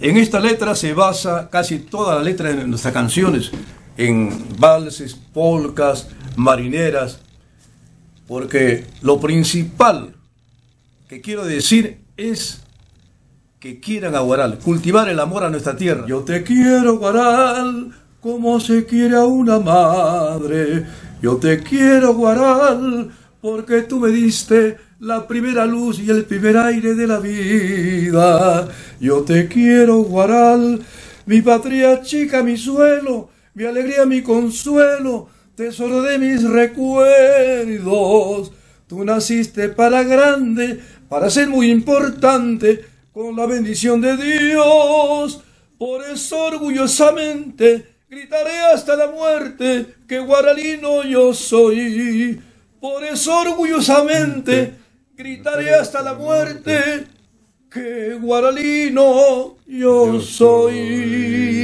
En esta letra se basa casi toda la letra de nuestras canciones, en valses, polcas, marineras, porque lo principal que quiero decir es que quieran a Guaral, cultivar el amor a nuestra tierra. Yo te quiero, Guaral, como se quiere a una madre. Yo te quiero, Guaral, porque tú me diste la primera luz y el primer aire de la vida. Yo te quiero, Guaral, mi patria chica, mi suelo, mi alegría, mi consuelo, tesoro de mis recuerdos. Tú naciste para grande, para ser muy importante, con la bendición de Dios. Por eso orgullosamente gritaré hasta la muerte que guaralino yo soy. Por eso orgullosamente gritaré hasta la muerte. que guaralino yo soy.